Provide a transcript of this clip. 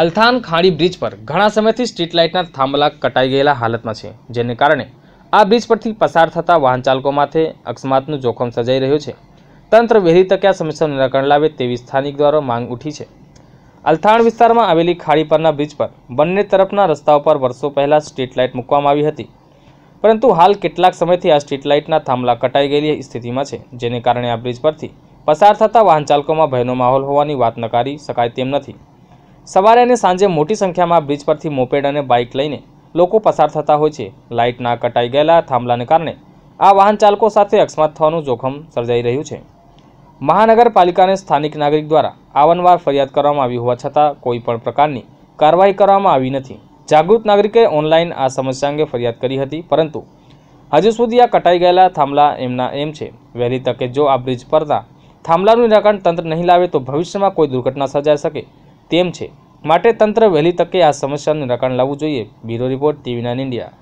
અલથાન ખાડી બ્રિજ પર ઘણા સમયથી સ્ટ્રીટ લાઇટના થાંભલા કટાઈ ગયેલા હાલતમાં છે, જેને કારણે આ બ્રિજ પરથી પસાર થતા વાહન ચાલકો માથે અકસ્માતનું જોખમ સર્જાઈ રહ્યું છે. તંત્ર વહેલી તકે આ સમસ્યાનું નિરાકરણ લાવે તેવી સ્થાનિક દ્વારા માંગ ઉઠી છે. અલથાણ વિસ્તારમાં આવેલી ખાડી પરના બ્રિજ પર બંને તરફના રસ્તાઓ પર વર્ષો પહેલાં સ્ટ્રીટ લાઇટ મૂકવામાં આવી હતી. પરંતુ હાલ કેટલાક સમયથી આ સ્ટ્રીટ લાઇટના થાંભલા કટાઈ ગયેલી સ્થિતિમાં છે, જેને કારણે આ બ્રિજ પરથી પસાર થતા વાહન ચાલકોમાં ભયનો માહોલ હોવાની વાત નકારી શકાય તેમ નથી. સવારે અને સાંજે મોટી સંખ્યામાં બ્રિજ પરથી મોપેડ અને બાઇક લઈને લોકો પસાર થતા હોય છે. લાઇટના કટાઈ ગયેલા થાંભલાને કારણે આ વાહન ચાલકો સાથે અકસ્માત થવાનું જોખમ સર્જાઈ રહ્યું છે. મહાનગરપાલિકાને સ્થાનિક નાગરિક દ્વારા આવનવાર ફરિયાદ કરવામાં આવી હોવા છતાં કોઈ પણ પ્રકારની કાર્યવાહી કરવામાં આવી નથી. જાગૃત નાગરિકે ઓનલાઈન આ સમસ્યા અંગે ફરિયાદ કરી હતી, પરંતુ હજુ સુધી આ કટાઈ ગયેલા થાંભલા એમના એમ છે. વહેલી તકે જો આ બ્રિજ પરના થાંભલાનું નિરાકરણ તંત્ર નહીં લાવે તો ભવિષ્યમાં કોઈ દુર્ઘટના સર્જાઈ શકે તેમ છે. માટે તંત્ર વહેલી તકે આ સમસ્યાનું નિરાકરણ લાવવું જોઈએ. Bureau report TV nine India.